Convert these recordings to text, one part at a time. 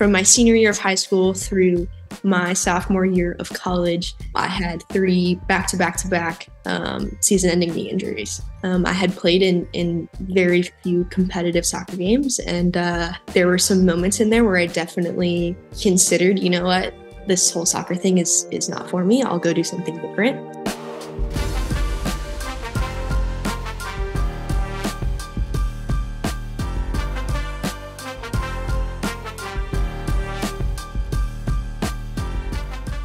from my senior year of high school through my sophomore year of college, I had three back to back to back season ending knee injuries. Um, I had played in, in very few competitive soccer games, and uh, there were some moments in there where I definitely considered, you know what, this whole soccer thing is, is not for me. I'll go do something different.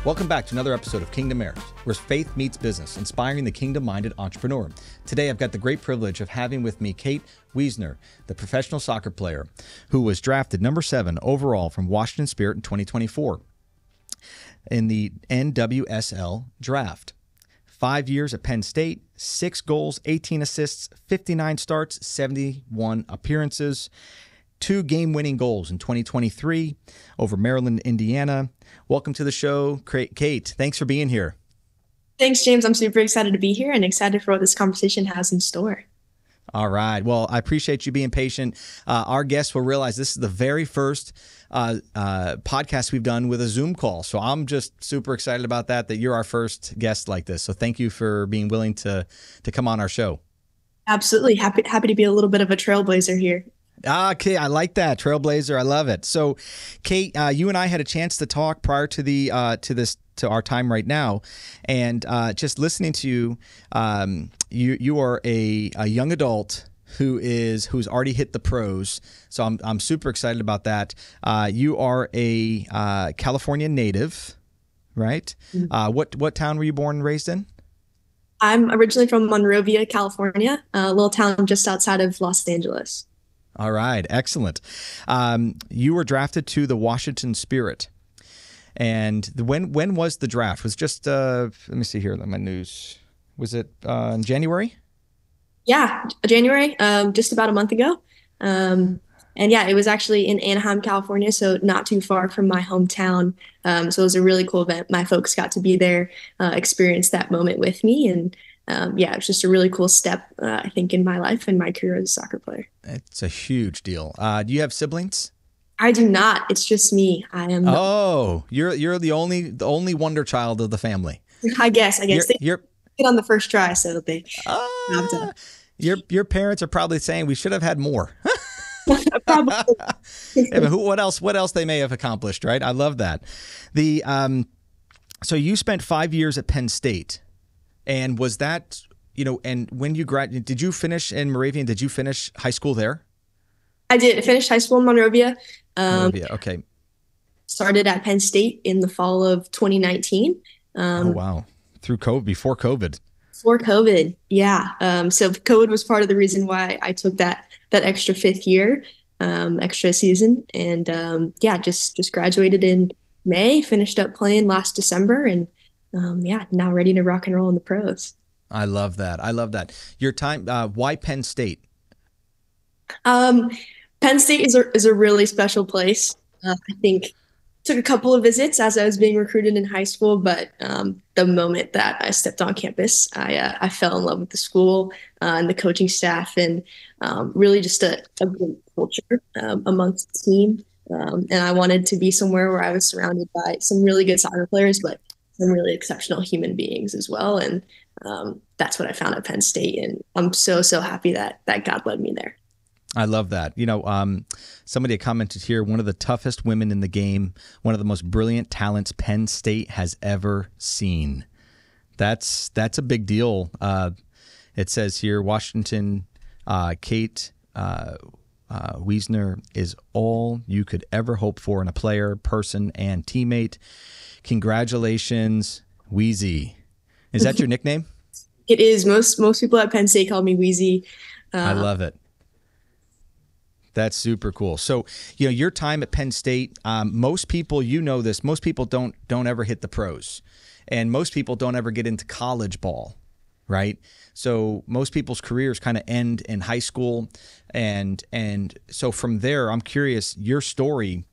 Welcome back to another episode of Kingdom Heirs, where faith meets business, inspiring the kingdom minded entrepreneur. Today, I've got the great privilege of having with me Kate Wiesner, the professional soccer player who was drafted number seven overall from Washington Spirit in 2024 in the NWSL draft. Five years at Penn State, six goals, 18 assists, 59 starts, 71 appearances two game winning goals in 2023 over Maryland, Indiana. Welcome to the show, Kate. Thanks for being here. Thanks, James. I'm super excited to be here and excited for what this conversation has in store. All right. Well, I appreciate you being patient. Uh, our guests will realize this is the very first uh, uh, podcast we've done with a Zoom call. So I'm just super excited about that, that you're our first guest like this. So thank you for being willing to, to come on our show. Absolutely. Happy, happy to be a little bit of a trailblazer here. Ah, okay, I like that Trailblazer. I love it. So, Kate, uh, you and I had a chance to talk prior to the uh, to this to our time right now, and uh, just listening to you, um, you you are a, a young adult who is who's already hit the pros. So I'm I'm super excited about that. Uh, you are a uh, California native, right? Mm-hmm. Uh, what what town were you born and raised in? I'm originally from Monrovia, California, a little town just outside of Los Angeles. All right, excellent. Um, you were drafted to the Washington Spirit, and when when was the draft? Was just uh, let me see here. My news was it uh, in January? Yeah, January, um, just about a month ago. Um, and yeah, it was actually in Anaheim, California, so not too far from my hometown. Um, so it was a really cool event. My folks got to be there, uh, experience that moment with me, and um, yeah, it was just a really cool step, uh, I think, in my life and my career as a soccer player. It's a huge deal. Uh, do you have siblings? I do not. It's just me. I am. Oh, you're you're the only the only wonder child of the family. I guess. I guess you're, they you're on the first try, so they. Uh, your your parents are probably saying we should have had more. probably. yeah, who, what else? What else they may have accomplished, right? I love that. The um, so you spent five years at Penn State. And was that, you know, and when you grad, did you finish in Monrovia? Did you finish high school there? I did. I finished high school in Monrovia. Um, Monrovia, okay. Started at Penn State in the fall of 2019. Um, oh wow! Through COVID, before COVID. Before COVID, yeah. Um, so COVID was part of the reason why I took that that extra fifth year, um, extra season, and um, yeah, just just graduated in May. Finished up playing last December, and um, yeah, now ready to rock and roll in the pros. I love that. I love that. Your time. Uh, why Penn State? Um, Penn State is a is a really special place. Uh, I think took a couple of visits as I was being recruited in high school, but um, the moment that I stepped on campus, I uh, I fell in love with the school uh, and the coaching staff, and um, really just a, a great culture um, amongst the team. Um, and I wanted to be somewhere where I was surrounded by some really good soccer players, but some really exceptional human beings as well. And um, that's what I found at Penn State. And I'm so, so happy that, that God led me there. I love that. You know, um, somebody commented here one of the toughest women in the game, one of the most brilliant talents Penn State has ever seen. That's that's a big deal. Uh, it says here Washington, uh, Kate uh, uh, Wiesner is all you could ever hope for in a player, person, and teammate. Congratulations, Wheezy. Is that your nickname? It is. Most most people at Penn State call me Wheezy. Uh, I love it. That's super cool. So, you know, your time at Penn State, um, most people, you know this, most people don't don't ever hit the pros, and most people don't ever get into college ball, right? So most people's careers kind of end in high school, and and so from there, I'm curious your story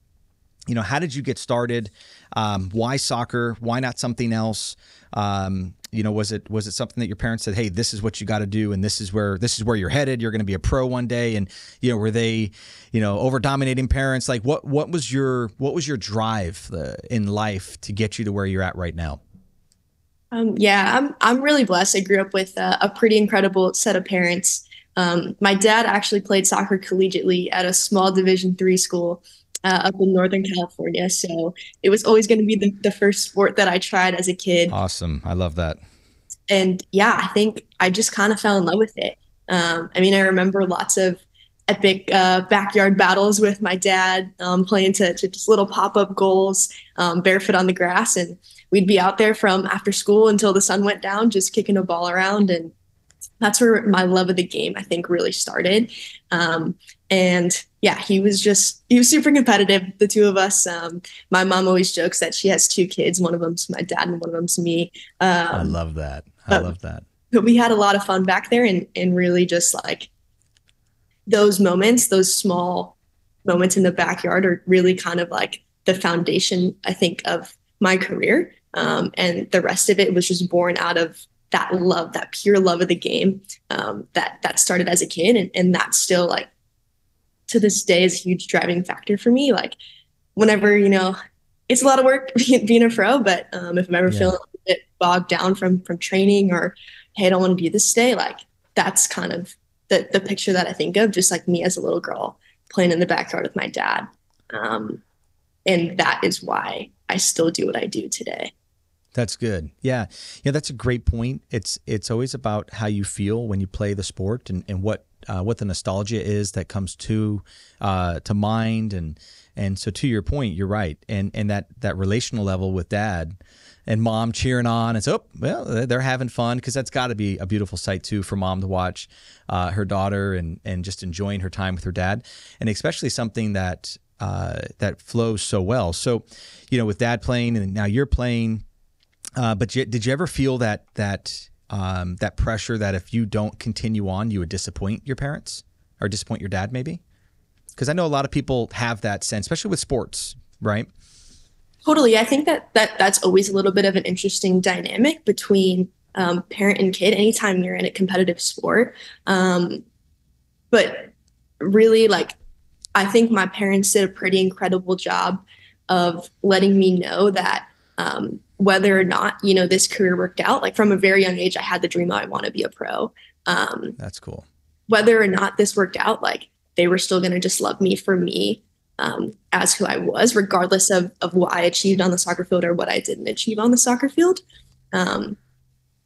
you know, how did you get started? Um, why soccer? Why not something else? Um, you know, was it was it something that your parents said, "Hey, this is what you got to do, and this is where this is where you're headed. You're going to be a pro one day." And you know, were they, you know, over dominating parents? Like, what what was your what was your drive uh, in life to get you to where you're at right now? Um, yeah, I'm I'm really blessed. I grew up with a pretty incredible set of parents. Um, my dad actually played soccer collegiately at a small Division three school uh, up in Northern California. So it was always going to be the, the first sport that I tried as a kid. Awesome. I love that. And yeah, I think I just kind of fell in love with it. Um, I mean, I remember lots of epic uh, backyard battles with my dad, um, playing to, to, just little pop up goals, um, barefoot on the grass. And we'd be out there from after school until the sun went down, just kicking a ball around. And that's where my love of the game, I think, really started. Um, and yeah, he was just he was super competitive. The two of us. Um, my mom always jokes that she has two kids. One of them's my dad, and one of them's me. Um, I love that. I love that. But we had a lot of fun back there, and and really just like those moments, those small moments in the backyard, are really kind of like the foundation, I think, of my career. Um, and the rest of it was just born out of that love, that pure love of the game um, that that started as a kid, and, and that's still like to this day is a huge driving factor for me. Like whenever, you know, it's a lot of work being a pro, but um, if I'm ever yeah. feeling a bit bogged down from from training or hey, I don't want to be this day, like that's kind of the the picture that I think of, just like me as a little girl playing in the backyard with my dad. Um, and that is why I still do what I do today. That's good. Yeah. Yeah, that's a great point. It's it's always about how you feel when you play the sport and, and what uh, what the nostalgia is that comes to uh, to mind and and so to your point, you're right. And and that that relational level with dad and mom cheering on and so oh, well they're having fun because that's got to be a beautiful sight too for mom to watch uh, her daughter and and just enjoying her time with her dad and especially something that uh, that flows so well. So, you know, with dad playing and now you're playing, uh, but you, did you ever feel that that um, that pressure that if you don't continue on, you would disappoint your parents or disappoint your dad, maybe? Because I know a lot of people have that sense, especially with sports, right? Totally. I think that, that that's always a little bit of an interesting dynamic between um, parent and kid anytime you're in a competitive sport. Um, but really, like, I think my parents did a pretty incredible job of letting me know that um, whether or not you know this career worked out. Like from a very young age i had the dream i want to be a pro. Um that's cool. whether or not this worked out like they were still going to just love me for me um, as who i was regardless of of what i achieved on the soccer field or what i didn't achieve on the soccer field. Um,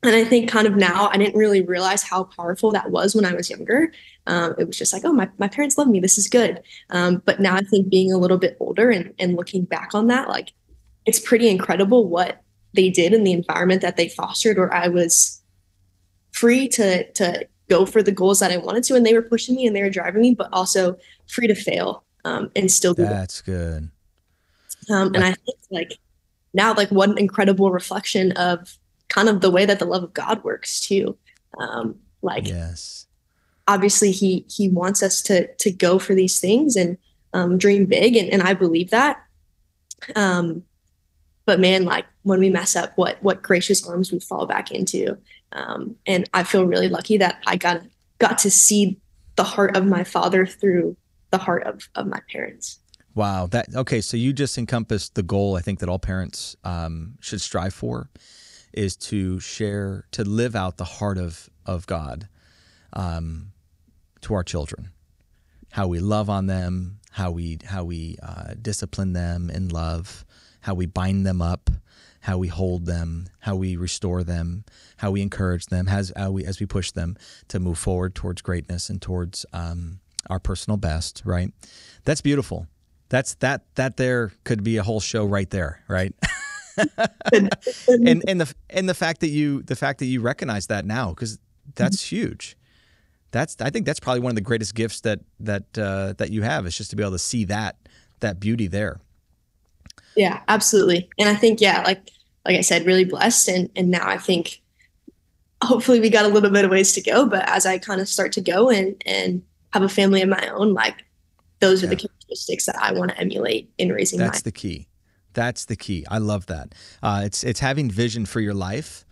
and i think kind of now i didn't really realize how powerful that was when i was younger. Um, it was just like oh my, my parents love me. This is good. Um, but now i think being a little bit older and, and looking back on that like it's pretty incredible what they did in the environment that they fostered where I was free to to go for the goals that I wanted to and they were pushing me and they were driving me, but also free to fail um, and still do That's good. Um, and I think like now like what an incredible reflection of kind of the way that the love of God works too. Um, like yes. obviously he he wants us to to go for these things and um, dream big and, and I believe that. Um, but man, like when we mess up, what what gracious arms we fall back into. Um, and I feel really lucky that I got got to see the heart of my father through the heart of of my parents. Wow, that okay. So you just encompassed the goal I think that all parents um, should strive for, is to share to live out the heart of of God um, to our children, how we love on them, how we how we uh, discipline them in love, how we bind them up, how we hold them, how we restore them, how we encourage them, as, how we, as we push them to move forward towards greatness and towards um, our personal best. Right? That's beautiful. That's that that there could be a whole show right there, right? and and the and the fact that you the fact that you recognize that now because that's mm-hmm. huge. That's I think that's probably one of the greatest gifts that that uh, that you have is just to be able to see that that beauty there. Yeah, absolutely. And I think, yeah, like like I said, really blessed. And and now I think hopefully we got a little bit of ways to go. But as I kind of start to go and and have a family of my own, like those are yeah. the characteristics that I want to emulate in raising. That's the key. That's the key. I love that. Uh, it's it's having vision for your life.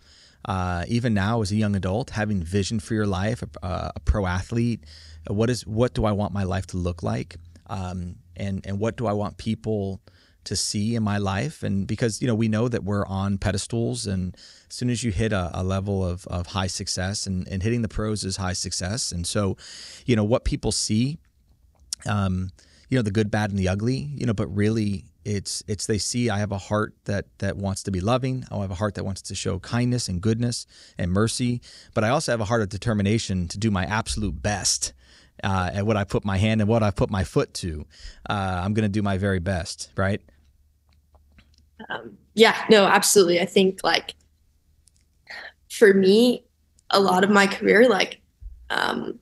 uh, even now as a young adult, having vision for your life, a, a pro athlete. What is what do I want my life to look like, um, and and what do I want people to see in my life? And because you know we know that we're on pedestals, and as soon as you hit a, a level of, of high success, and, and hitting the pros is high success, and so you know what people see. Um, you know the good, bad, and the ugly. You know, but really it's it's they see I have a heart that that wants to be loving. I have a heart that wants to show kindness and goodness and mercy. But I also have a heart of determination to do my absolute best uh, at what I put my hand and what I put my foot to. Uh, I'm going to do my very best, right? Um, yeah, no, absolutely. I think like for me, a lot of my career, like um,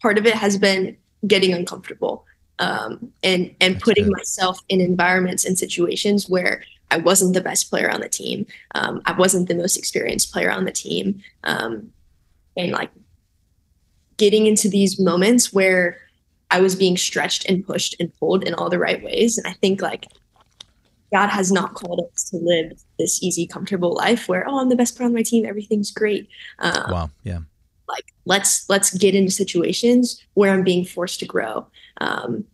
part of it has been getting uncomfortable um, and and That's putting good. myself in environments and situations where I wasn't the best player on the team. Um, I wasn't the most experienced player on the team, um, and like getting into these moments where I was being stretched and pushed and pulled in all the right ways. And I think like God has not called us to live this easy, comfortable life where oh, I'm the best player on my team, everything's great. Um, wow, yeah. like let's let's get into situations where i'm being forced to grow. Um,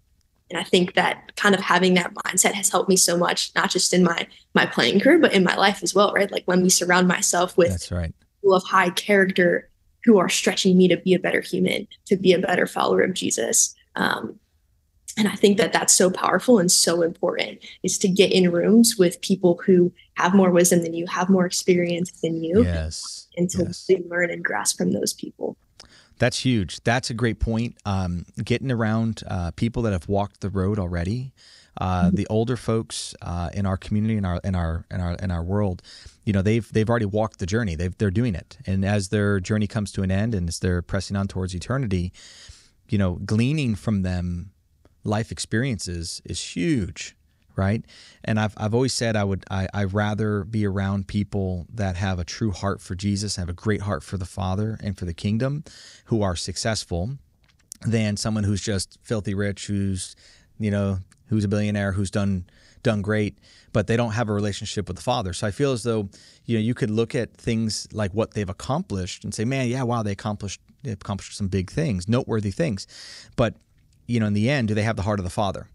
and i think that kind of having that mindset has helped me so much not just in my my playing career but in my life as well right? Like when we surround myself with that's right. people of high character who are stretching me to be a better human to be a better follower of jesus. Um, and i think that that's so powerful and so important is to get in rooms with people who have more wisdom than you have more experience than you yes and to yes. really learn and grasp from those people. That's huge. That's a great point. Um, getting around uh, people that have walked the road already, uh, mm-hmm. the older folks uh, in our community, in our in our in our in our world, you know, they've they've already walked the journey. They've they're doing it, and as their journey comes to an end, and as they're pressing on towards eternity, you know, gleaning from them life experiences is huge right? And I've, I've always said I would I I rather be around people that have a true heart for Jesus, have a great heart for the Father and for the kingdom, who are successful, than someone who's just filthy rich, who's you know who's a billionaire, who's done done great, but they don't have a relationship with the Father. So I feel as though you know you could look at things like what they've accomplished and say, man, yeah, wow, they accomplished they accomplished some big things, noteworthy things, but you know in the end, do they have the heart of the Father?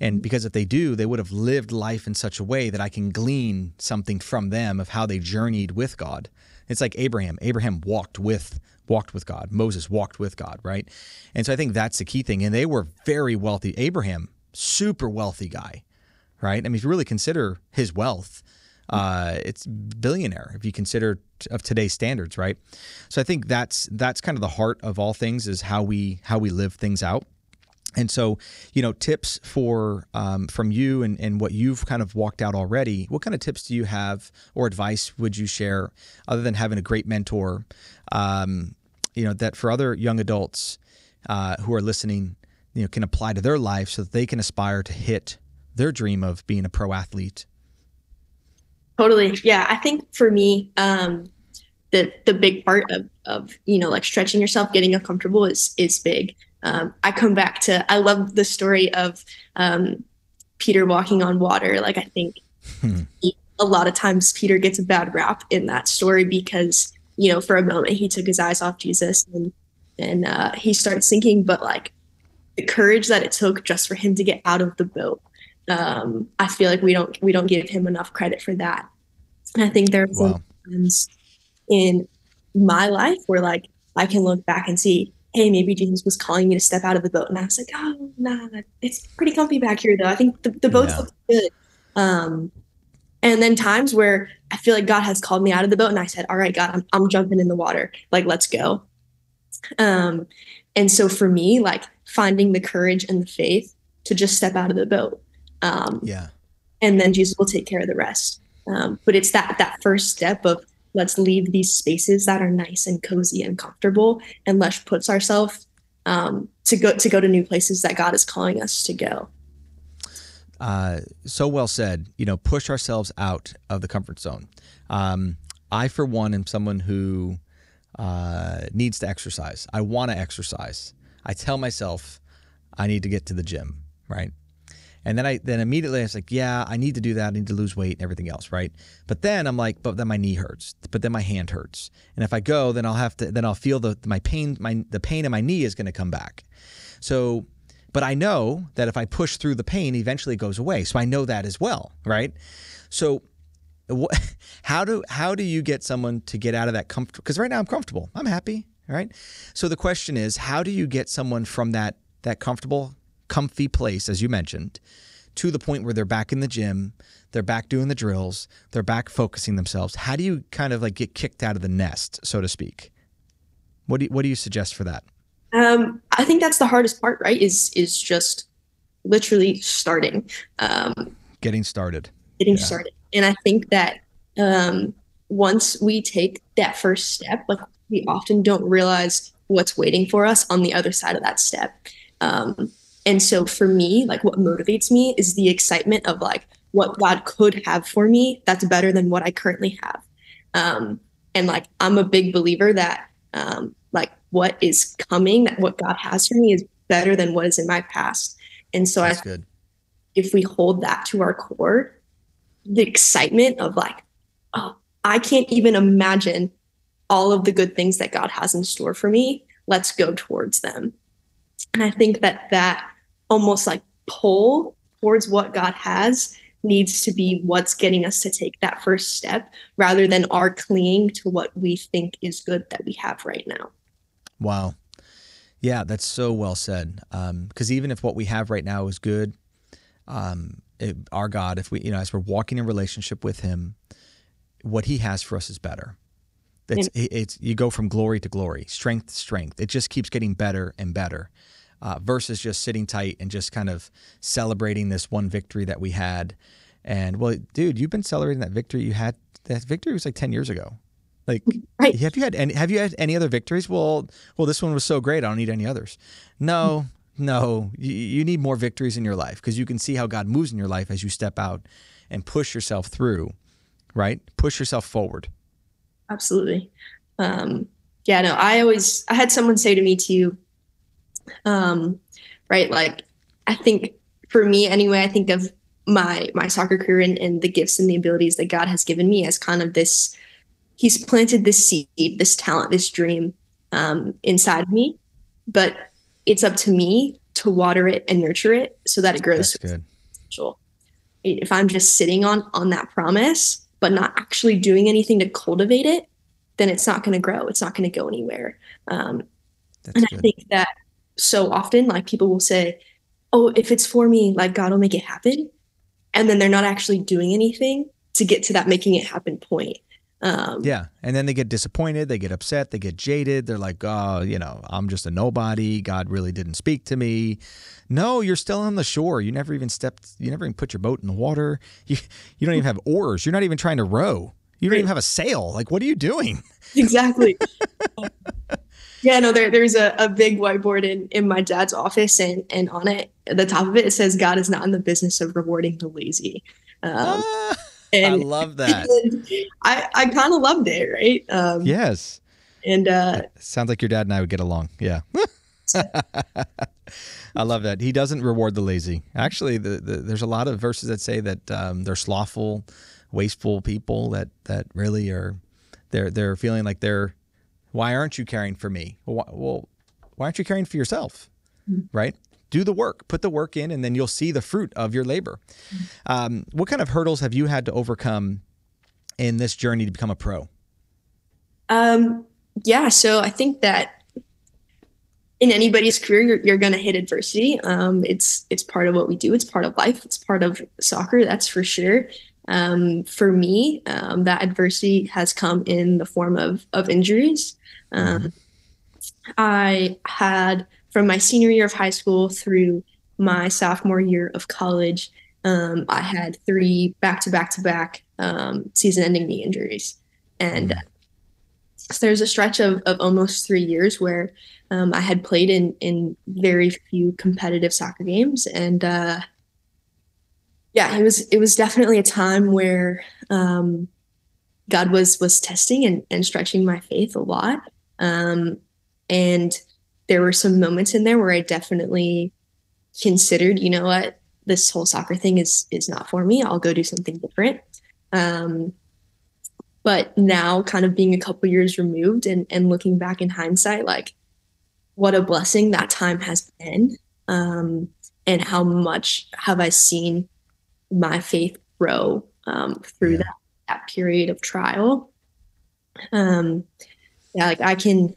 And because if they do, they would have lived life in such a way that I can glean something from them of how they journeyed with God. It's like Abraham. Abraham walked with walked with God. Moses walked with God, right? And so I think that's the key thing. And they were very wealthy. Abraham, super wealthy guy, right? I mean, if you really consider his wealth, uh, it's billionaire if you consider t- of today's standards, right? So I think that's that's kind of the heart of all things is how we how we live things out. And so, you know, tips for um, from you and, and what you've kind of walked out already. What kind of tips do you have or advice would you share, other than having a great mentor? Um, you know, that for other young adults uh, who are listening, you know, can apply to their life so that they can aspire to hit their dream of being a pro athlete. Totally, yeah. I think for me, um, the the big part of of you know like stretching yourself, getting uncomfortable is is big um, I come back to I love the story of um, Peter walking on water. Like I think hmm. he, a lot of times Peter gets a bad rap in that story because you know for a moment he took his eyes off Jesus and and uh, he starts sinking. But like the courage that it took just for him to get out of the boat, um, I feel like we don't we don't give him enough credit for that. And I think there are wow. times in my life where like I can look back and see hey, maybe Jesus was calling me to step out of the boat. And I was like, oh, nah, it's pretty comfy back here, though. I think the, the boat's yeah. good. Um, and then times where I feel like God has called me out of the boat and I said, all right, God, I'm, I'm jumping in the water. Like, let's go. Um, and so for me, like finding the courage and the faith to just step out of the boat. Um, yeah. And then Jesus will take care of the rest. Um, but it's that that first step of let's leave these spaces that are nice and cozy and comfortable and let's puts ourselves um, to go to go to new places that god is calling us to go. Uh, so well said. You know push ourselves out of the comfort zone. Um, i for one am someone who uh, needs to exercise. I want to exercise. I tell myself i need to get to the gym right And then I then immediately I was like, yeah, I need to do that. I need to lose weight and everything else, right? But then I'm like, but then my knee hurts. But then my hand hurts. And if I go, then I'll have to then I'll feel the my pain my the pain in my knee is going to come back. So, but I know that if I push through the pain, eventually it goes away. So I know that as well, right? So how do how do you get someone to get out of that comfort because right now I'm comfortable. I'm happy, right? So the question is, how do you get someone from that that comfortable comfy place, as you mentioned, to the point where they're back in the gym, they're back doing the drills, they're back focusing themselves. How do you kind of like get kicked out of the nest, so to speak? What do you, what do you suggest for that? Um, I think that's the hardest part, right? Is is just literally starting, um, getting started, getting yeah. started. And I think that um, once we take that first step, like we often don't realize what's waiting for us on the other side of that step. Um, and so for me, like what motivates me is the excitement of like what God could have for me that's better than what I currently have. Um, and like I'm a big believer that um, like what is coming, that what God has for me is better than what is in my past. And so that's I good. if we hold that to our core, the excitement of like, oh, I can't even imagine all of the good things that God has in store for me. Let's go towards them. And I think that that almost like pull towards what God has needs to be what's getting us to take that first step rather than our clinging to what we think is good that we have right now. Wow. Yeah, that's so well said. Because um, even if what we have right now is good, um, it, our God, if we, you know, as we're walking in relationship with Him, what He has for us is better. It's, it's you go from glory to glory, strength to strength. It just keeps getting better and better uh, versus just sitting tight and just kind of celebrating this one victory that we had. And well, dude, you've been celebrating that victory you had. That victory was like ten years ago. Like, right. have you had any? Have you had any other victories? Well, well, this one was so great. I don't need any others. No, no. You, you need more victories in your life because you can see how God moves in your life as you step out and push yourself through. Right, push yourself forward. Absolutely. Um, yeah, no. I always I had someone say to me too um, right? Like, I think for me anyway, I think of my my soccer career and, and the gifts and the abilities that God has given me as kind of this. He's planted this seed, this talent, this dream um, inside me, but it's up to me to water it and nurture it so that it grows. That's good. Potential. If I'm just sitting on on that promise but not actually doing anything to cultivate it, then it's not going to grow. It's not going to go anywhere. Um, and good. I think that so often like people will say oh if it's for me like god will make it happen. And then they're not actually doing anything to get to that making it happen point. Um, yeah and then they get disappointed they get upset they get jaded they're like oh you know i'm just a nobody god really didn't speak to me. No you're still on the shore you never even stepped you never even put your boat in the water you, you don't even have oars you're not even trying to row you don't even have a sail like what are you doing? Exactly Yeah, no, there, there's a, a big whiteboard in, in my dad's office, and, and on it, at the top of it, it says, God is not in the business of rewarding the lazy. Um, ah, and, I love that. I, I kind of loved it, right? Um, yes. And uh, sounds like your dad and I would get along. Yeah. I love that. He doesn't reward the lazy. Actually, the, the, there's a lot of verses that say that um, they're slothful, wasteful people that, that really are they're they're feeling like they're why aren't you caring for me? Well, why, aren't you caring for yourself? Mm-hmm. Right? Do the work, put the work in, and then you'll see the fruit of your labor. Mm-hmm. Um, what kind of hurdles have you had to overcome in this journey to become a pro? Um, yeah, so I think that in anybody's career, you're, you're going to hit adversity. Um, it's it's part of what we do. It's part of life. It's part of soccer. That's for sure. Um, for me, um, that adversity has come in the form of of injuries. Um, mm-hmm. I had from my senior year of high school through my sophomore year of college, um, I had three back to back to back season ending knee injuries. And mm-hmm. so there's a stretch of, of almost three years where um, I had played in, in very few competitive soccer games. And uh, yeah, it was it was definitely a time where um, God was was testing and, and stretching my faith a lot. Um, and there were some moments in there where I definitely considered, you know what, this whole soccer thing is is not for me. I'll go do something different. Um, but now, kind of being a couple years removed and and looking back in hindsight, like what a blessing that time has been, um, and how much have I seen my faith grow um, through yeah. that that period of trial. Um, yeah, like I can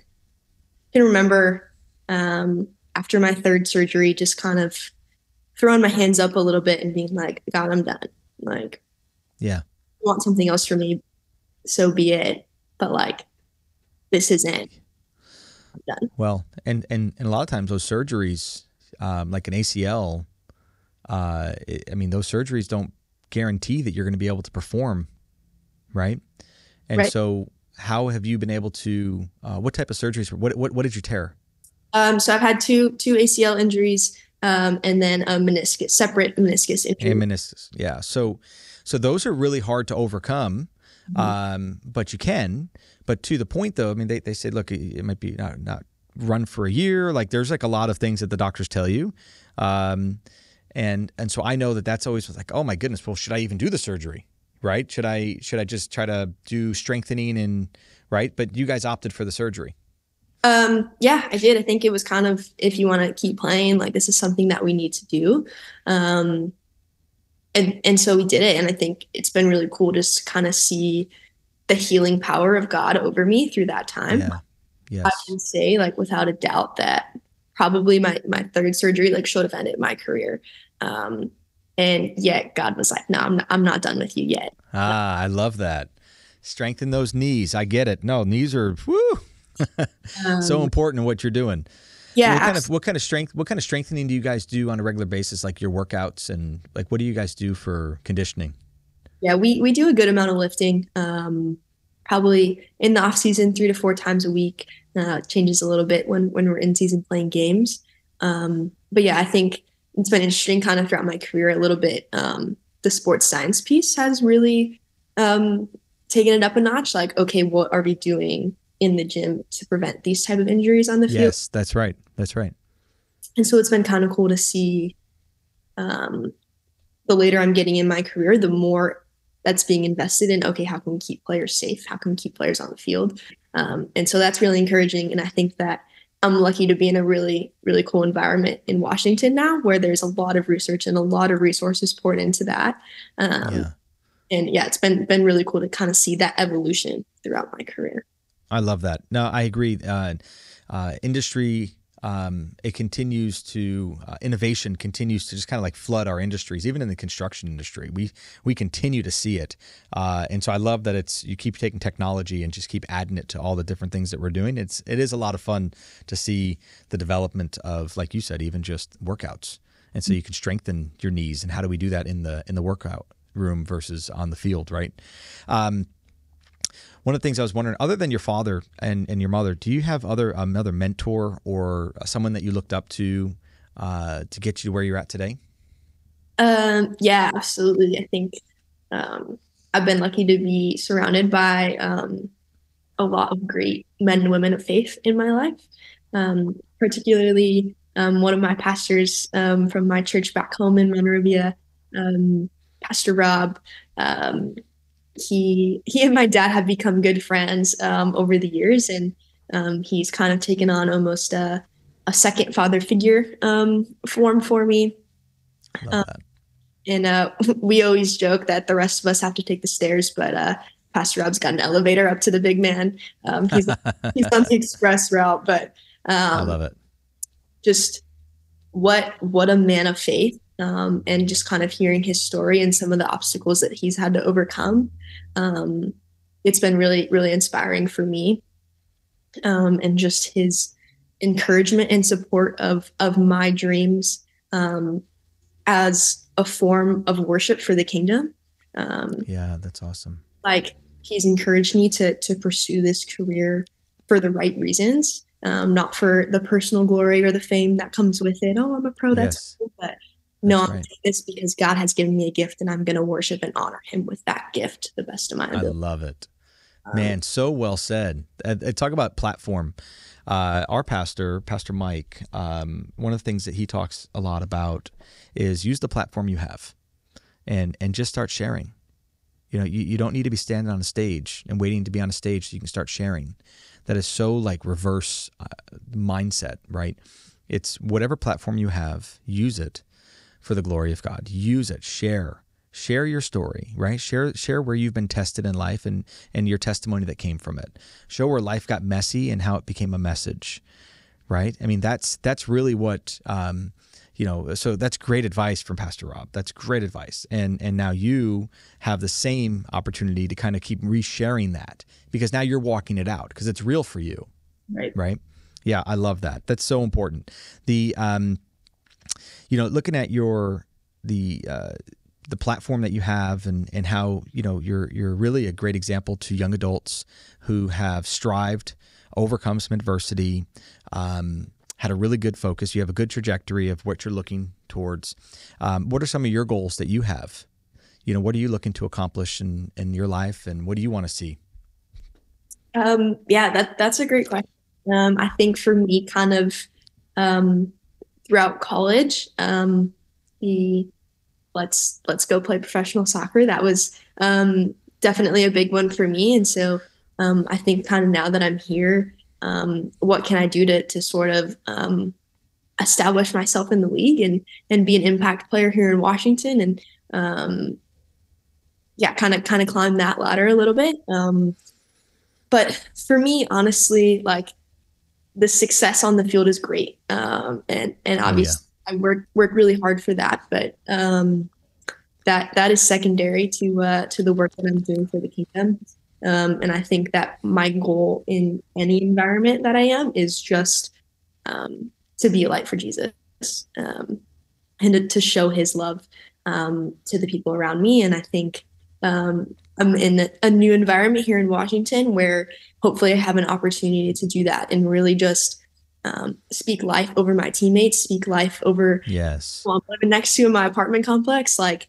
can remember um, after my third surgery, just kind of throwing my hands up a little bit and being like, God, I'm done. Like, yeah, want something else for me, so be it. But like, this isn't done. Well, and and and a lot of times those surgeries, um, like an ACL, uh, I mean, those surgeries don't guarantee that you're going to be able to perform, right? And right. so, how have you been able to? Uh, what type of surgeries? What what what did you tear? Um, so I've had two two ACL injuries, um, and then a meniscus, separate meniscus injury. And meniscus, yeah. So, so those are really hard to overcome, mm-hmm. um, but you can. But to the point, though, I mean, they they say, look, it might be not not run for a year. Like there's like a lot of things that the doctors tell you. Um, and and so I know that that's always like, oh my goodness, well, should I even do the surgery? Right? Should I should I just try to do strengthening and right? But you guys opted for the surgery. Um, yeah, I did. I think it was kind of if you want to keep playing, like this is something that we need to do. Um, and and so we did it, and I think it's been really cool just to kind of see the healing power of God over me through that time. Yeah. Yes. I can say, like, without a doubt, that probably my my third surgery like should have ended my career. Um, and yet God was like, "No, I'm not, I'm not done with you yet." Ah, I love that. Strengthen those knees. I get it. No, knees are woo um, so important in what you're doing. Yeah. What kind of what kind of strength what kind of strengthening do you guys do on a regular basis, like your workouts and like what do you guys do for conditioning? Yeah, we we do a good amount of lifting. Um, probably in the off season, three to four times a week. Uh, changes a little bit when when we're in season playing games. Um, but yeah, I think it's been interesting kind of throughout my career a little bit. Um, the sports science piece has really um, taken it up a notch. Like, okay, what are we doing in the gym to prevent these type of injuries on the field. Yes, that's right. That's right. And so it's been kind of cool to see um, the later I'm getting in my career, the more that's being invested in. Okay, how can we keep players safe? How can we keep players on the field? Um, and so that's really encouraging. And I think that I'm lucky to be in a really, really cool environment in Washington now, where there's a lot of research and a lot of resources poured into that. Um, yeah. And yeah, it's been been really cool to kind of see that evolution throughout my career. I love that. No, I agree. Uh, uh, industry, um, it continues to uh, innovation continues to just kind of like flood our industries, even in the construction industry. We we continue to see it, uh, and so I love that it's you keep taking technology and just keep adding it to all the different things that we're doing. It's it is a lot of fun to see the development of, like you said, even just workouts, and so you can strengthen your knees. And how do we do that in the in the workout room versus on the field, right? Um, one of the things I was wondering, other than your father and, and your mother, do you have other another mentor or someone that you looked up to uh, to get you to where you're at today? Um, yeah, absolutely. I think um, I've been lucky to be surrounded by um, a lot of great men and women of faith in my life. Um, particularly, um, one of my pastors um, from my church back home in Monrovia, Pastor Rob. Um, he he and my dad have become good friends um, over the years, and um, he's kind of taken on almost a, a second father figure um, form for me. Um, and uh, we always joke that the rest of us have to take the stairs, but uh, Pastor Rob's got an elevator up to the big man. Um, he's he's on the express route, but I love it. Just what what a man of faith um, and just kind of hearing his story and some of the obstacles that he's had to overcome. Um, it's been really, really inspiring for me. Um, and just his encouragement and support of of my dreams um, as a form of worship for the kingdom. Um, yeah, that's awesome. Like he's encouraged me to to pursue this career for the right reasons, um, not for the personal glory or the fame that comes with it. Oh, I'm a pro. That's yes. cool, but no, I'm right. this because God has given me a gift and I'm going to worship and honor him with that gift to the best of my ability. I love it. Um, Man, so well said. Uh, uh, talk about platform. uh, our pastor, Pastor Mike, um, one of the things that he talks a lot about is use the platform you have, and and just start sharing. You know, you, you don't need to be standing on a stage and waiting to be on a stage so you can start sharing. That is so like reverse uh, mindset, right? It's whatever platform you have, use it for the glory of God. Use it, share, share your story right? Share share where you've been tested in life and and your testimony that came from it. Show where life got messy and how it became a message right? I mean that's that's really what um you know so that's great advice from pastor rob. That's great advice. And and now you have the same opportunity to kind of keep resharing that because now you're walking it out because it's real for you right. right? Yeah i love that. That's so important. The um you know looking at your the uh the platform that you have and, and how you know you're you're really a great example to young adults who have strived, overcome some adversity, um, had a really good focus. You have a good trajectory of what you're looking towards. Um, what are some of your goals that you have? You know, what are you looking to accomplish in, in your life, and what do you want to see? Um, yeah, that that's a great question. Um, I think for me, kind of um, throughout college, um, the let's let's go play professional soccer. That was um, definitely a big one for me. And so um, I think kind of now that I'm here, um, what can I do to to sort of um, establish myself in the league and and be an impact player here in Washington and um, yeah, kind of kind of climb that ladder a little bit. But for me, honestly, like the success on the field is great, and and obviously. Oh, yeah I work work really hard for that, but um, that that is secondary to uh, to the work that I'm doing for the kingdom. Um, and I think that my goal in any environment that I am is just um, to be a light for Jesus um, and to, to, show His love um, to the people around me. And I think um, I'm in a new environment here in Washington where hopefully I have an opportunity to do that and really just um, speak life over my teammates, speak life over yes. Well, I'm living next to in my apartment complex. Like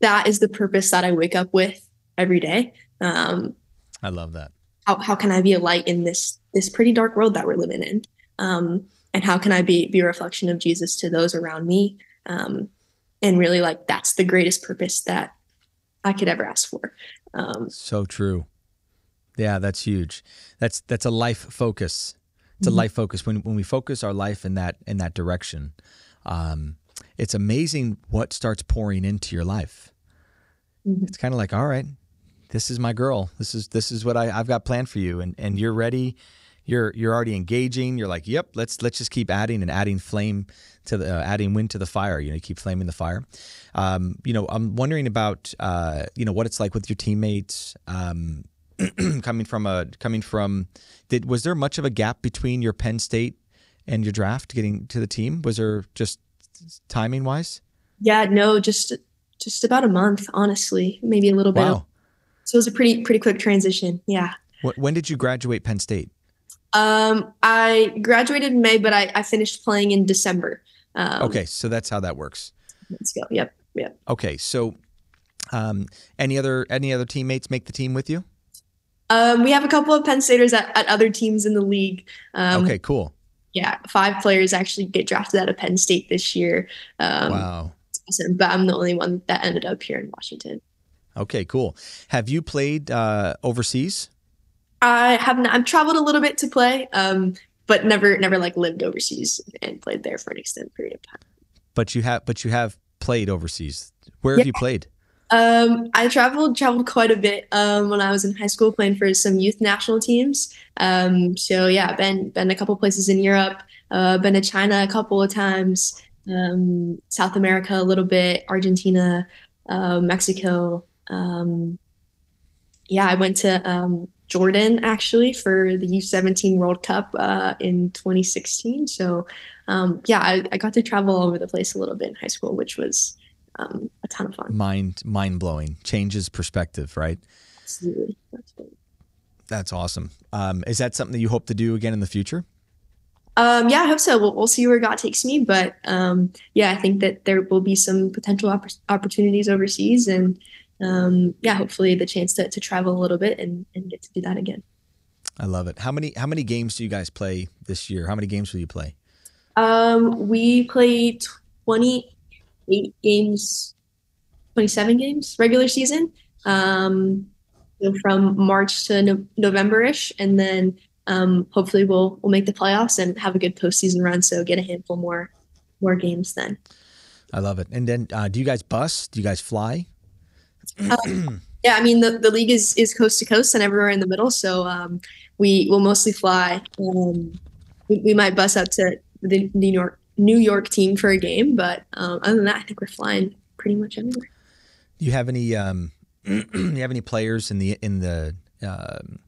that is the purpose that I wake up with every day. Um, I love that. How how can I be a light in this this pretty dark world that we're living in? Um, and how can I be be a reflection of Jesus to those around me? Um, and really, like that's the greatest purpose that I could ever ask for. Um, so true. Yeah, that's huge. That's that's a life focus it's a mm-hmm. life focus. When when we focus our life in that in that direction, um, it's amazing what starts pouring into your life. Mm-hmm. It's kind of like, all right, this is my girl. This is this is what I, I've got planned for you, and and you're ready. You're you're already engaging. You're like, yep. Let's let's just keep adding and adding flame to the uh, adding wind to the fire. You know, you keep flaming the fire. Um, you know, I'm wondering about uh, you know what it's like with your teammates. Um, coming from a coming from did was there much of a gap between your Penn State and your draft getting to the team? Was there just timing wise? Yeah, no, just just about a month, honestly, maybe a little bit. Wow. So it was a pretty pretty quick transition. Yeah. When did you graduate Penn State? Um, I graduated in May, but I, I finished playing in December. Um, okay, so that's how that works. Let's go. Yep. Yep. Okay, so um, any other any other teammates make the team with you? Um, we have a couple of Penn Staters at, at other teams in the league. Um, okay, cool. Yeah, five players actually get drafted out of Penn State this year. Um, wow. Awesome, but I'm the only one that ended up here in Washington. Okay, cool. Have you played uh, overseas? I have not. I've traveled a little bit to play, um, but never, never like lived overseas and played there for an extended period of time. But you have, but you have played overseas. Where yeah. have you played? Um, I traveled traveled quite a bit um, when I was in high school, playing for some youth national teams. Um, so yeah, been been a couple places in Europe. Uh, been to China a couple of times. Um, South America a little bit, Argentina, uh, Mexico. Um, yeah, I went to um, Jordan actually for the U17 World Cup uh, in 2016. So yeah, I, I got to travel all over the place a little bit in high school, which was um, a ton of fun. Mind mind blowing, changes perspective, right? Absolutely, That's awesome. Um, is that something that you hope to do again in the future? Um, yeah, I hope so. We'll, we'll see where God takes me, but um, yeah, I think that there will be some potential opp- opportunities overseas, and um, yeah, hopefully the chance to, to travel a little bit and, and get to do that again. I love it. How many how many games do you guys play this year? How many games will you play? Um, we play 28 games, 27 games regular season. Um, from March to no- November-ish, and then um, hopefully we'll we'll make the playoffs and have a good postseason run. So get a handful more more games then. I love it. And then, uh, do you guys bus? Do you guys fly? Um, yeah, I mean the, the league is is coast to coast and everywhere in the middle. So um, we will mostly fly. Um, we, we, might bus up to the New York New York team for a game, but um, other than that, I think we're flying pretty much anywhere. Do you have any? Um, do you have any players in the in the? Um,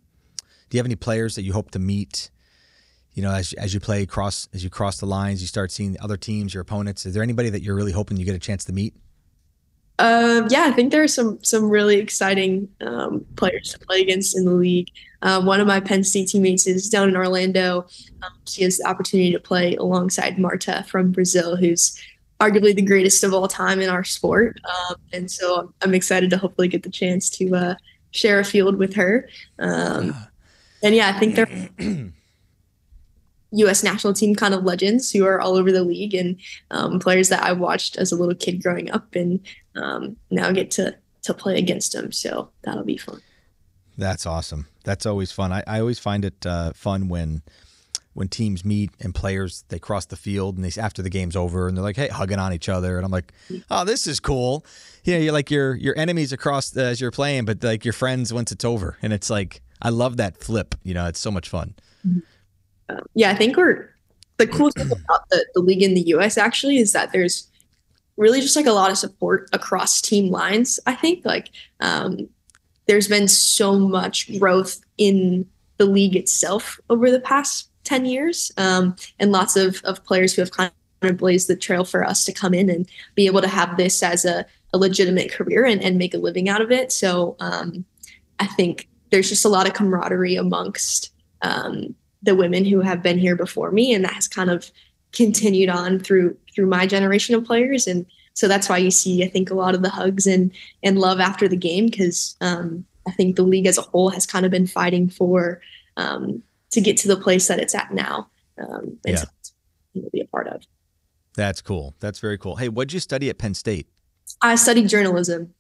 do you have any players that you hope to meet? You know, as as you play cross as you cross the lines, you start seeing other teams, your opponents. Is there anybody that you're really hoping you get a chance to meet? Um, yeah, I think there are some some really exciting um, players to play against in the league. Uh, one of my Penn State teammates is down in Orlando. Um, she has the opportunity to play alongside Marta from Brazil, who's arguably the greatest of all time in our sport. Um, and so I'm excited to hopefully get the chance to uh, share a field with her. Um, and yeah, I think they're U.S. national team kind of legends who are all over the league and um, players that I watched as a little kid growing up, and um, now get to to play against them. So that'll be fun. That's awesome. That's always fun. I, I always find it uh, fun when when teams meet and players they cross the field and they after the game's over and they're like hey hugging on each other and I'm like oh this is cool. You know, you're like your your enemies across the, as you're playing, but like your friends once it's over, and it's like I love that flip. You know, it's so much fun. Mm-hmm um, yeah, I think we're the cool thing about the, the league in the US actually is that there's really just like a lot of support across team lines. I think like um, there's been so much growth in the league itself over the past 10 years um, and lots of, of players who have kind of blazed the trail for us to come in and be able to have this as a, a legitimate career and, and make a living out of it. So um, I think there's just a lot of camaraderie amongst um, the women who have been here before me and that has kind of continued on through through my generation of players. And so that's why you see i think a lot of the hugs and and love after the game because um, i think the league as a whole has kind of been fighting for um, to get to the place that it's at now um, and yeah. to be a part of. That's cool. That's very cool. Hey what did you study at penn state? I studied journalism.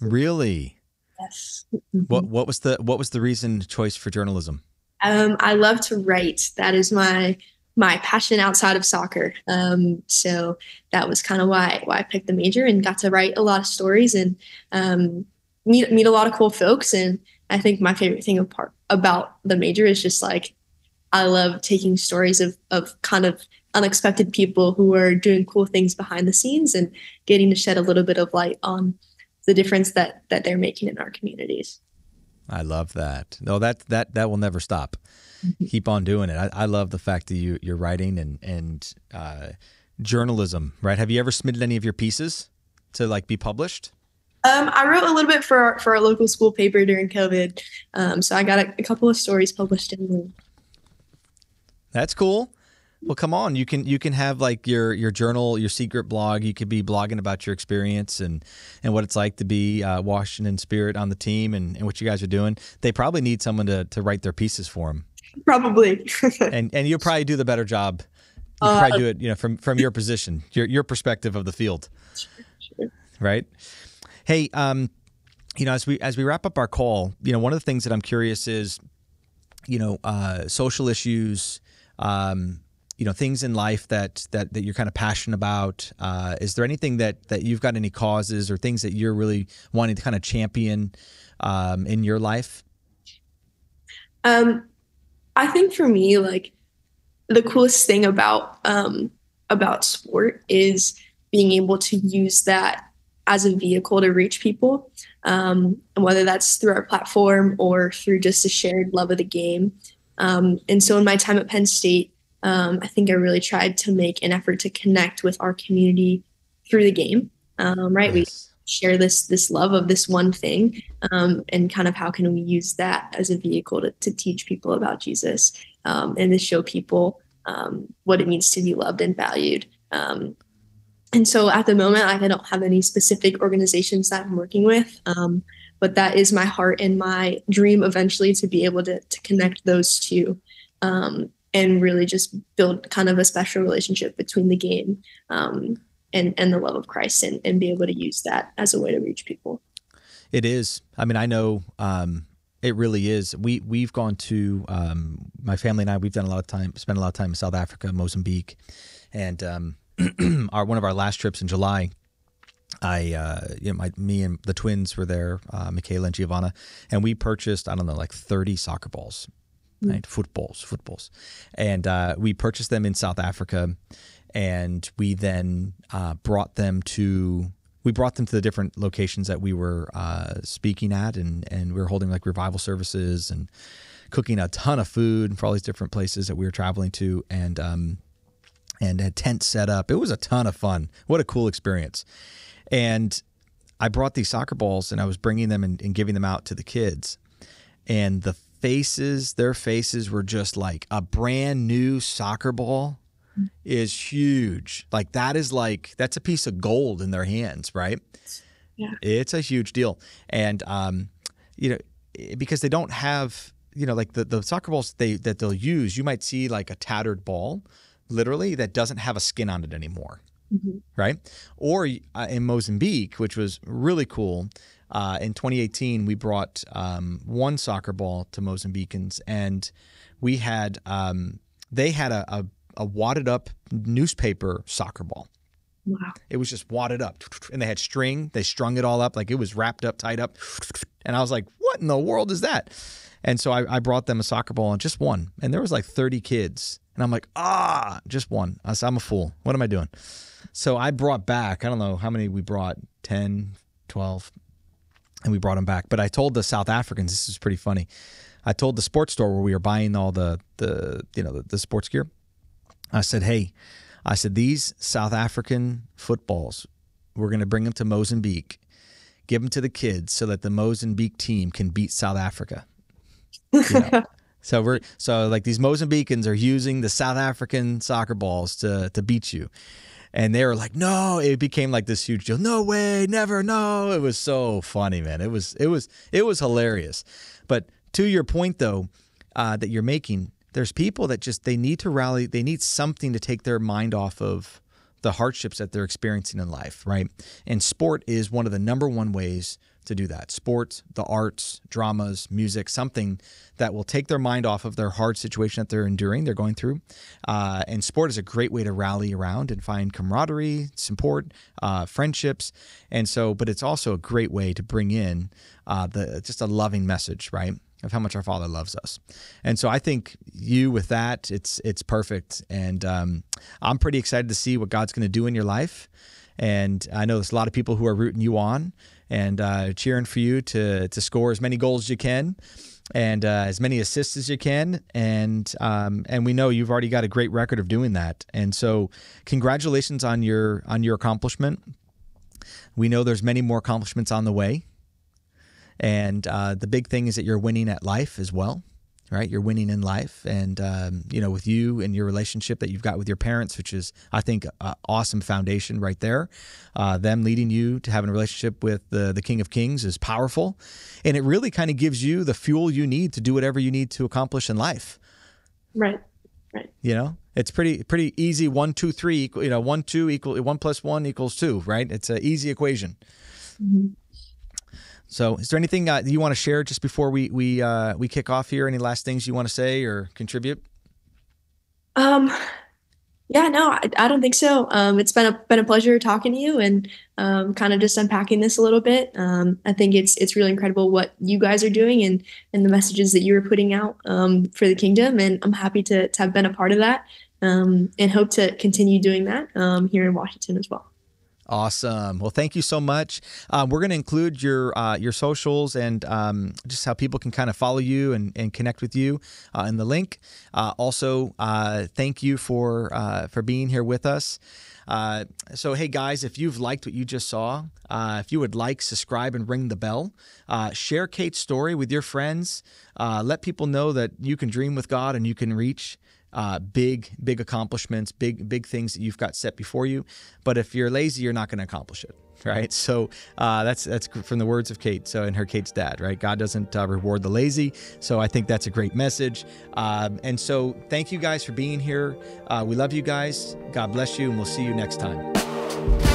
Really? Yes. What what was the what was the reason choice for journalism um, I love to write. That is my my passion outside of soccer. Um, so that was kind of why why I picked the major and got to write a lot of stories and um, meet meet a lot of cool folks. And I think my favorite thing apart, about the major is just like I love taking stories of of kind of unexpected people who are doing cool things behind the scenes and getting to shed a little bit of light on the difference that that they're making in our communities. I love that. No, that that that will never stop. Keep on doing it. I, I, love the fact that you you're writing and and uh, journalism. Right? Have you ever submitted any of your pieces to like be published? Um, I wrote a little bit for for a local school paper during COVID, um, so I got a, a couple of stories published in there. That's cool. Well, come on. You can you can have like your your journal, your secret blog. You could be blogging about your experience and and what it's like to be uh, Washington Spirit on the team and, and what you guys are doing. They probably need someone to to write their pieces for them. Probably. and and you'll probably do the better job. You uh, probably do it, you know, from from your position, your your perspective of the field. Sure. Right. Hey, um, you know, as we as we wrap up our call, you know, one of the things that I'm curious is, you know, uh, social issues. Um, you know things in life that that that you're kind of passionate about uh, is there anything that that you've got any causes or things that you're really wanting to kind of champion um, in your life? Um, i think for me like the coolest thing about um, about sport is being able to use that as a vehicle to reach people. Um, and whether that's through our platform or through just a shared love of the game. Um, and so in my time at penn state um, I think I really tried to make an effort to connect with our community through the game. Um, right, nice. we share this this love of this one thing, um, and kind of how can we use that as a vehicle to, to teach people about Jesus um, and to show people um, what it means to be loved and valued. Um, and so at the moment, I don't have any specific organizations that I'm working with, but but that is my heart and my dream eventually to be able to, to connect those two um, and really just build kind of a special relationship between the game um, and, and the love of Christ and, and be able to use that as a way to reach people. It is. I mean, I know um, it really is. We we've gone to um, my family and I. We've done a lot of time, spent a lot of time in South Africa, Mozambique, and um, our one of our last trips in July. I, uh, you know, my, me and the twins were there, uh, Michaela and Giovanna, and we purchased, I don't know, like 30 soccer balls. Right? Footballs, footballs. And uh, we purchased them in South Africa and we then uh, brought them to we brought them to the different locations that we were uh, speaking at, and and we were holding like revival services and cooking a ton of food for all these different places that we were traveling to, and um, and had tents set up. It was a ton of fun. What a cool experience! And I brought these soccer balls, and I was bringing them and, and giving them out to the kids, and the faces, their faces were just like a brand new soccer ball is huge. Like that is like that's a piece of gold in their hands, right? Yeah. It's a huge deal. And um, you know, because they don't have, you know, like the, the soccer balls they that they'll use, you might see like a tattered ball, literally, that doesn't have a skin on it anymore. Mm-hmm. Right. Or uh, in Mozambique, which was really cool, uh, in 2018, we brought um, one soccer ball to Mozambicans, and we had um, they had a, a, a wadded up newspaper soccer ball. Wow. It was just wadded up. And they had string. They strung it all up. Like it was wrapped up, tied up. And I was like, what in the world is that? And so I, I brought them a soccer ball and just one. And there was like 30 kids. And I'm like, ah, just one. I said, I'm a fool. What am I doing? So I brought back, I don't know how many we brought 10, 12. And we brought them back. But I told the South Africans, this is pretty funny. I told the sports store where we were buying all the, the you know, the, the sports gear. I said, hey, I said, these South African footballs, we're going to bring them to Mozambique, give them to the kids so that the Mozambique team can beat South Africa. You know? so we're so like these Mozambicans are using the South African soccer balls to to beat you. And they were like, no, it became like this huge deal. No way, never, no. It was so funny, man. It was it was it was hilarious. But to your point though, uh, that you're making, there's people that just they need to rally they need something to take their mind off of the hardships that they're experiencing in life right and sport is one of the number one ways to do that sports the arts dramas music something that will take their mind off of their hard situation that they're enduring they're going through uh, and sport is a great way to rally around and find camaraderie support uh, friendships and so but it's also a great way to bring in uh, the just a loving message right of how much our Father loves us. And so I think you with that, it's it's perfect. And um, I'm pretty excited to see what God's going to do in your life. And I know there's a lot of people who are rooting you on and uh, cheering for you to to score as many goals as you can and uh, as many assists as you can. And um, and we know you've already got a great record of doing that. And so congratulations on your on your accomplishment. We know there's many more accomplishments on the way. And uh, the big thing is that you're winning at life as well, right? You're winning in life, and um, you know, with you and your relationship that you've got with your parents, which is, I think, an awesome foundation right there. Uh, them leading you to having a relationship with the the King of Kings is powerful, and it really kind of gives you the fuel you need to do whatever you need to accomplish in life. Right. Right. You know, it's pretty pretty easy. One, two, three. Equal, You know, one, two equal one plus one equals two. Right. It's an easy equation. Mm-hmm. So, is there anything uh, you want to share just before we we uh, we kick off here? Any last things you want to say or contribute? Um, yeah, no, I, I don't think so. Um, it's been a been a pleasure talking to you and um, kind of just unpacking this a little bit. Um, I think it's it's really incredible what you guys are doing and and the messages that you are putting out um, for the kingdom. And I'm happy to, to have been a part of that um, and hope to continue doing that um, here in Washington as well. Awesome. Well, thank you so much. Um, we're going to include your uh, your socials and um, just how people can kind of follow you and, and connect with you uh, in the link. Uh, also, uh, thank you for uh, for being here with us. Uh, so, hey guys, if you've liked what you just saw, if you would like, subscribe and ring the bell. share Kate's story with your friends. let people know that you can dream with God and you can reach uh, big, big accomplishments, big, big things that you've got set before you. But if you're lazy, you're not going to accomplish it right? So uh, that's that's from the words of Kate. So and her Kate's dad, right? God doesn't uh, reward the lazy. So I think that's a great message. Um, and so thank you guys for being here. Uh, we love you guys. God bless you, and we'll see you next time.